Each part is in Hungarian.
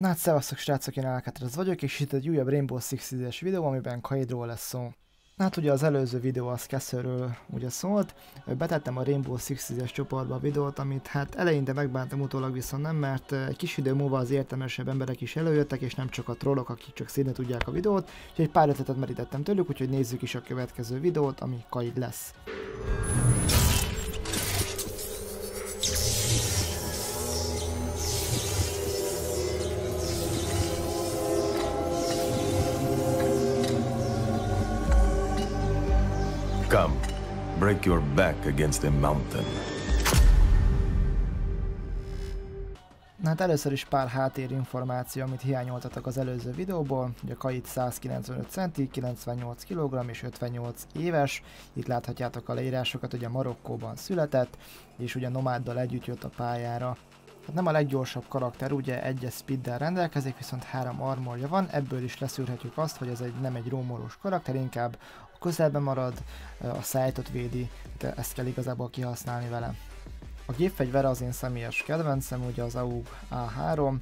Na hát szevasztok srácok, én Alcatraz vagyok, és itt egy újabb Rainbow Six Siege videó, amiben Kaidról lesz szó. Na hát ugye az előző videó az Kesserről ugye szólt, betettem a Rainbow Six Siege csoportba a videót, amit hát eleinte megbántam, utólag viszont nem, mert egy kis idő múlva az értelmesebb emberek is előjöttek, és nem csak a trollok, akik csak színe tudják a videót, úgyhogy pár ötletet merítettem tőlük, úgyhogy nézzük is a következő videót, ami Kaid lesz. Break your back against a mountain. Na hát először is pár háttérinformáció, amit hiányoltatok az előző videóból. Ugye Kait 195 cm, 98 kg és 58 éves. Itt láthatjátok a leírásokat, hogy a Marokkóban született, és ugye Nomáddal együtt jött a pályára. Hát nem a leggyorsabb karakter, ugye egyes speeddel rendelkezik, viszont három armorja van, ebből is leszűrhetjük azt, hogy ez egy, nem egy rómolós karakter, inkább a közelben marad, a szájtot védi, de ezt kell igazából kihasználni vele. A gépfegyvere az én személyes kedvencem, ugye az AUG A3,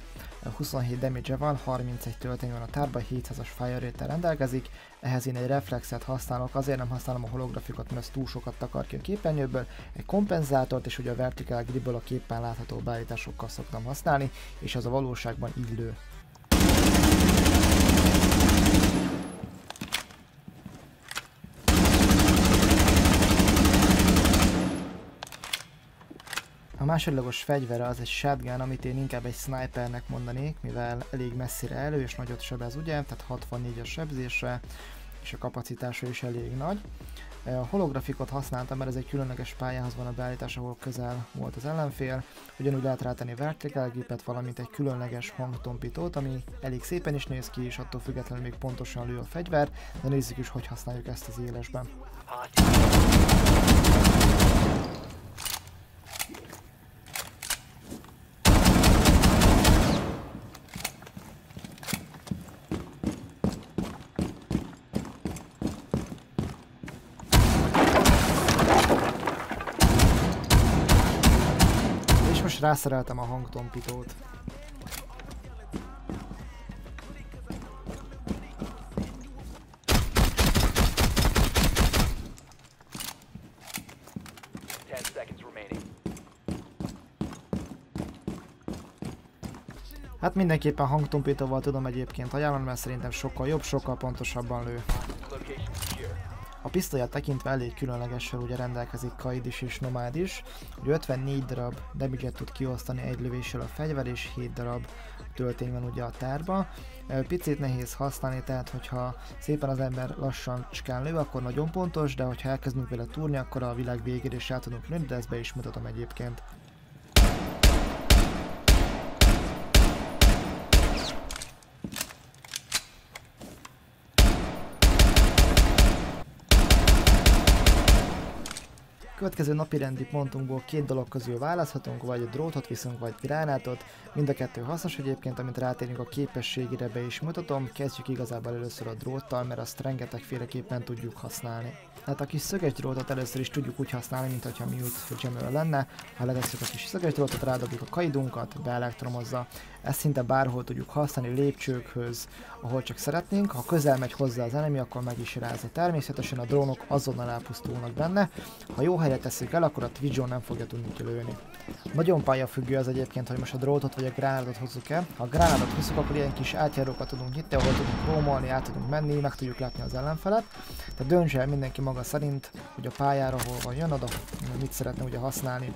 27 damage van, 31 töltény van a tárban, 700-as fire rendelkezik, ehhez én egy reflexet használok, azért nem használom a holografikot, mert ez túl sokat takar ki a képernyőből, egy kompenzátort és ugye a vertical gripből a képen látható beállításokkal szoktam használni, és az a valóságban illő. Másodlagos fegyvere az egy shotgun, amit én inkább egy snipernek mondanék, mivel elég messzire elő és nagyot sebez ugye, tehát 64-es sebzésre, és a kapacitása is elég nagy. A holografikot használtam, mert ez egy különleges pályához van a beállítás, ahol közel volt az ellenfél. Ugyanúgy lehet rátenni vertical gépet, valamint egy különleges hangtompítót, ami elég szépen is néz ki, és attól függetlenül még pontosan lő a fegyver, de nézzük is, hogy használjuk ezt az élesben. És rászereltem a hangtompítót. Hát mindenképpen hangtompítóval tudom egyébként ajánlani, mert szerintem sokkal jobb, sokkal pontosabban lő. A pisztolyát tekintve elég különlegesen ugye rendelkezik Kaid is és Nomád is, hogy 54 darab damage tud kiosztani egy lövéssel a fegyver, és 7 darab töltény van ugye a tárba. Picit nehéz használni, tehát hogyha szépen az ember lassan cskán lő, akkor nagyon pontos, de hogyha elkezdünk vele túrni, akkor a világ végére is el tudunk nőni, de ezt be is mutatom egyébként. Következő napi rendi pontunkból két dolog közül választhatunk, vagy a drótot viszünk, vagy gránátot. Mind a kettő hasznos egyébként, amit rátérünk a képességére be is mutatom. Kezdjük igazából először a dróttal, mert azt rengetegféleképpen tudjuk használni. Tehát a kis szöges drótot először is tudjuk úgy használni, mint hogyha mute gemmer lenne. Ha levesszük a kis szöges drótot, rádobjuk a kaidunkat, beelektromozza. Ezt szinte bárhol tudjuk használni, lépcsőkhöz, ahol csak szeretnénk. Ha közel megy hozzá az enemi, akkor meg is rázza. Természetesen a drónok azonnal elpusztulnak benne. Ha jó helyre tesszük el, akkor a Twijon nem fogja tudni kilőni. Nagyon pályafüggő az egyébként, hogy most a drótot vagy a gránátot hozzuk el. Ha a gránátot hozzuk, akkor ilyen kis átjárókat tudunk itt, ahol tudunk rómolni, át tudunk menni, meg tudjuk látni az ellenfelet. Tehát döntse el mindenki maga szerint, hogy a pályára hol van jön oda, mit szeretne ugye használni.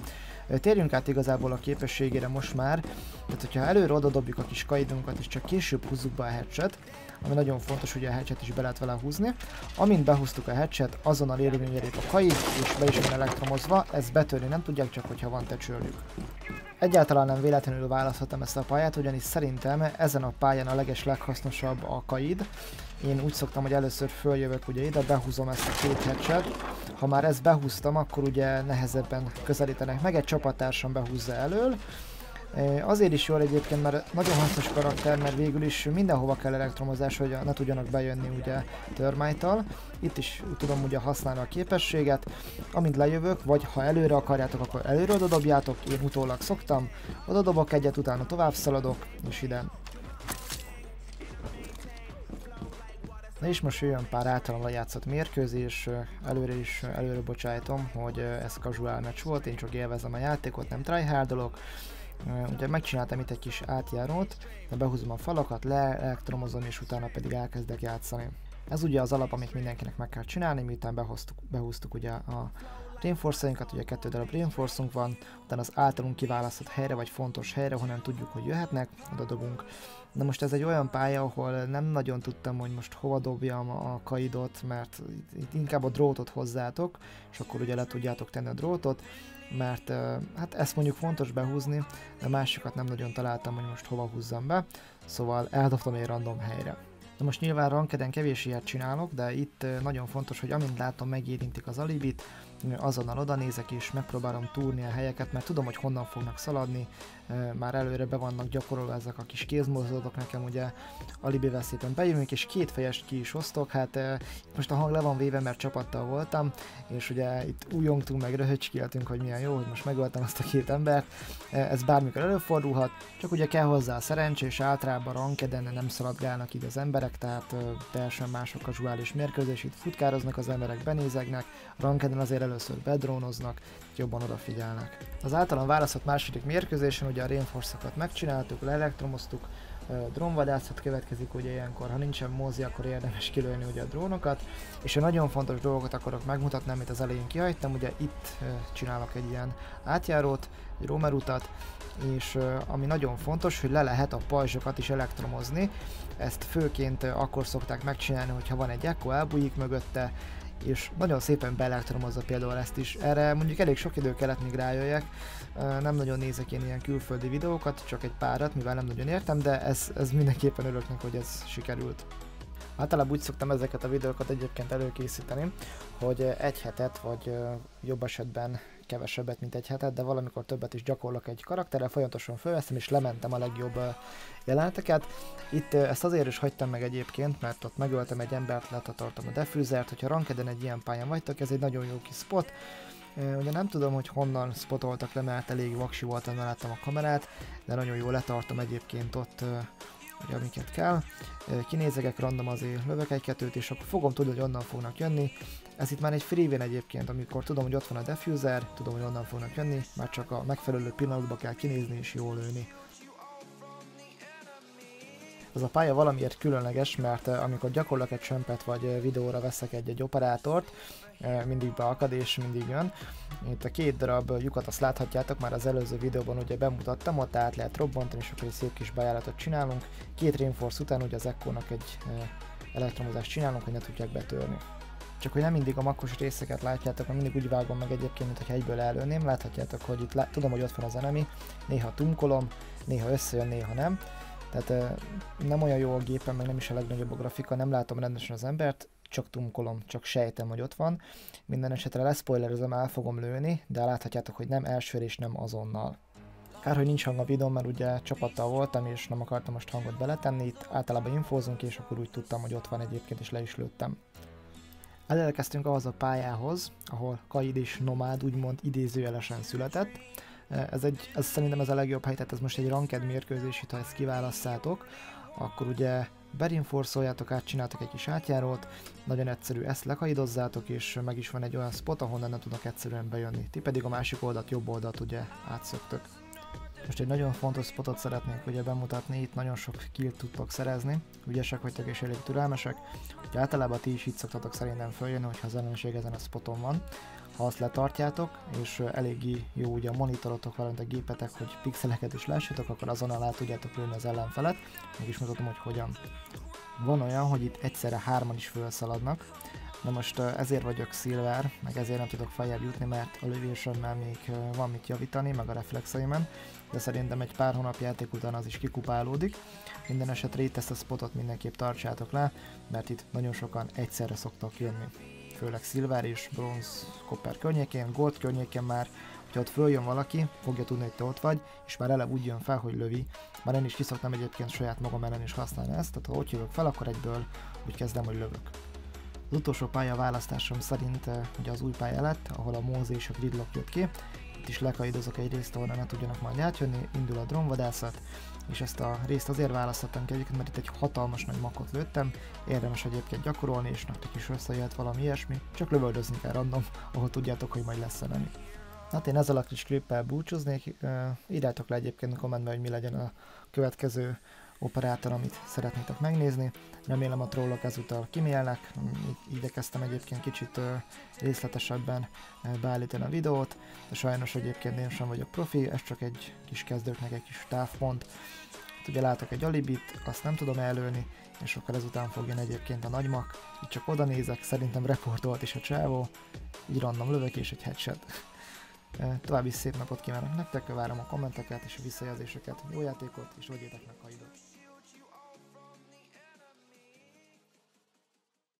Térjünk át igazából a képességére most már, tehát hogyha előre oda dobjuk a kis kaidunkat és csak később húzzuk be a hatchet, ami nagyon fontos, hogy a hatchet is be lehet vele húzni. Amint behúztuk a hatchet, azonnal érvényelép a kaid, és be is van elektromozva, ezt betörni nem tudják, csak hogyha van tecsőrjük. Egyáltalán nem véletlenül választottam ezt a pályát, ugyanis szerintem ezen a pályán a leges leghasznosabb a kaid. Én úgy szoktam, hogy először följövök ugye ide, behúzom ezt a két hatchet. Ha már ezt behúztam, akkor ugye nehezebben közelítenek meg, egy csapattársam behúzza elől. Eh, azért is jól egyébként, mert nagyon hasznos karakter, mert végül is mindenhova kell elektromozás, hogy ne tudjanak bejönni ugye törmájtal. Itt is tudom ugye használni a képességet. Amint lejövök, vagy ha előre akarjátok, akkor előre oda dobjátok, én utólag szoktam. Oda dobok egyet, utána tovább szaladok, és ide. Na és most jön pár általam lejátszott mérkőzés, előre is előre bocsájtom, hogy ez casual meccs volt, én csak élvezem a játékot, nem tryhardolok. Ugye megcsináltam itt egy kis átjárót, de behúzom a falakat, leelektromozom és utána pedig elkezdek játszani. Ez ugye az alap, amit mindenkinek meg kell csinálni, miután behoztuk, behúztuk ugye a reinforce ugye kettő darab reinforce van, utána az általunk kiválasztott helyre vagy fontos helyre, honnan tudjuk, hogy jöhetnek, oda dobunk. Na most ez egy olyan pálya, ahol nem nagyon tudtam, hogy most hova dobjam a kaidot, mert itt inkább a drótot hozzátok, és akkor ugye le tudjátok tenni a drótot, mert hát ezt mondjuk fontos behúzni, de másikat nem nagyon találtam, hogy most hova húzzam be, szóval eldobtam egy random helyre. Na most nyilván rankeden kevés ilyet csinálok, de itt nagyon fontos, hogy amint látom megérintik az alibit, azonnal oda nézek és megpróbálom túrni a helyeket, mert tudom, hogy honnan fognak szaladni, már előre be vannak gyakorolva ezek a kis kézmozdulatok nekem ugye. Alibi szépen bejövünk, és két fejest ki is osztok, hát most a hang le van véve, mert csapattal voltam, és ugye itt újongtunk, meg röhöcskéltünk, hogy milyen jó, hogy most megöltem azt a két embert, ez bármikor előfordulhat, csak ugye kell hozzá a szerencsé, és általában rankeden nem szaladgálnak így az emberek, tehát teljesen mások a zsuális mérkőzés, itt futkároznak az emberek, benézegnek, rankeden azért először bedrónoznak, jobban odafigyelnek. Az általán választott második mérkőzésen ugye a reinforce megcsináltuk, leelektromoztuk, drónvadászat következik ugye ilyenkor, ha nincsen mózi, akkor érdemes kilőni ugye a drónokat, és a nagyon fontos dolgokat akarok megmutatni, amit az elején kihagytam, ugye itt csinálok egy ilyen átjárót, egy utat, és ami nagyon fontos, hogy le lehet a pajzsokat is elektromozni, ezt főként akkor szokták megcsinálni, hogyha van egy echo elbújik mögötte, és nagyon szépen beelektromozza például ezt is. Erre mondjuk elég sok idő kellett még rájöjjek, nem nagyon nézek én ilyen külföldi videókat, csak egy párat, mivel nem nagyon értem, de ez, ez mindenképpen örülök hogy ez sikerült. Általában úgy szoktam ezeket a videókat egyébként előkészíteni, hogy egy hetet, vagy jobb esetben kevesebbet, mint egy hetet, de valamikor többet is gyakorlok egy karakterrel, folyamatosan fölveszem és lementem a legjobb jeleneteket. Itt ezt azért is hagytam meg egyébként, mert ott megöltem egy embert, letatartam a defűzert, hogyha rankeden egy ilyen pályán vagytok, ez egy nagyon jó kis spot, Ugye nem tudom, hogy honnan spotoltak le, mert elég vaksi volt, nem láttam a kamerát, de nagyon jól letartom egyébként ott ugye amiket kell. Kinézegek random azért, lövök egy-kettőt, és akkor fogom tudni, hogy onnan fognak jönni. Ez itt már egy freewin egyébként, amikor tudom, hogy ott van a diffuser, tudom, hogy onnan fognak jönni, már csak a megfelelő pillanatban kell kinézni és jól lőni. Ez a pálya valamiért különleges, mert amikor gyakorlak egy csömpet vagy videóra veszek egy-egy operátort, mindig beakad és mindig jön. Itt a két darab lyukat azt láthatjátok, már az előző videóban ugye bemutattam, ott át lehet robbantani, és akkor egy szép kis bejáratot csinálunk. Két Reinforce után ugye az Echo-nak egy elektromozást csinálunk, hogy ne tudják betörni. Csak hogy nem mindig a makkos részeket látjátok, mert mindig úgy vágom meg egyébként, mint hogy egyből előném. Láthatjátok, hogy itt tudom, hogy ott van az enemi, néha tunkolom, néha összejön, néha nem. Tehát nem olyan jó a gépen, meg nem is a legnagyobb a grafika, nem látom rendesen az embert, csak tunkolom, csak sejtem, hogy ott van. Minden esetre leszpoilerezem, el fogom lőni, de láthatjátok, hogy nem első és nem azonnal. Kár, hogy nincs hang a videón, mert ugye csapattal voltam, és nem akartam most hangot beletenni, itt általában infózunk, és akkor úgy tudtam, hogy ott van egyébként, és le is lőttem. Elérkeztünk ahhoz a pályához, ahol Kaid és Nomád úgymond idézőjelesen született. Ez, egy, ez szerintem ez a legjobb hely, tehát ez most egy ranked mérkőzés, ha ezt kiválasztátok, akkor ugye berinforszoljátok át, csináltok egy kis átjárót, nagyon egyszerű, ezt lekaidozzátok, és meg is van egy olyan spot, ahonnan nem tudnak egyszerűen bejönni. Ti pedig a másik oldalt, jobb oldalt ugye átszöktök. Most egy nagyon fontos spotot szeretnék ugye bemutatni, itt nagyon sok killt tudtok szerezni, ügyesek vagytok és elég türelmesek, hogy általában ti is itt szoktatok szerintem följönni, hogyha az ellenség ezen a spoton van. Ha azt letartjátok, és eléggé jó ugye a monitorotok, valamint a gépetek, hogy pixeleket is lássatok, akkor azonnal át tudjátok lőni az ellenfelet. Meg is mutatom, hogy hogyan. Van olyan, hogy itt egyszerre hárman is felszaladnak, de most ezért vagyok Silver, meg ezért nem tudok feljebb jutni, mert a lövésemmel még van mit javítani, meg a reflexeimen, de szerintem egy pár hónap játék után az is kikupálódik. Minden esetre itt ezt a spotot mindenképp tartsátok le, mert itt nagyon sokan egyszerre szoktak jönni főleg Silver és Bronze Copper környékén, Gold környékén már, hogyha ott följön valaki, fogja tudni, hogy te ott vagy, és már eleve úgy jön fel, hogy lövi. Már én is kiszoktam egyébként saját magam ellen is használni ezt, tehát ha ott jövök fel, akkor egyből úgy kezdem, hogy lövök. Az utolsó pálya választásom szerint ugye az új pálya lett, ahol a Móze és a Gridlock jött ki. Itt is lekaidozok egy részt, ahol ne tudjanak majd átjönni, indul a drónvadászat, és ezt a részt azért választottam ki egyébként, mert itt egy hatalmas nagy makot lőttem, érdemes egyébként gyakorolni, és nektek is összejöhet valami ilyesmi, csak lövöldözni kell random, ahol tudjátok, hogy majd lesz enemi. Hát én ezzel a kis klippel búcsúznék, írjátok le egyébként kommentben, hogy mi legyen a következő operátor, amit szeretnétek megnézni. Remélem a trollok ezúttal kimélnek, igyekeztem egyébként kicsit részletesebben beállítani a videót, de sajnos egyébként én sem vagyok profi, ez csak egy kis kezdőknek egy kis távpont. Hát ugye látok egy alibit, azt nem tudom előni, és akkor ezután fog jön egyébként a nagymak. Itt csak oda nézek, szerintem reportolt is a csávó, így random lövök és egy headshot. További szép napot kívánok nektek, várom a kommenteket és a visszajelzéseket, jó játékot, és vegyétek meg, ha időt.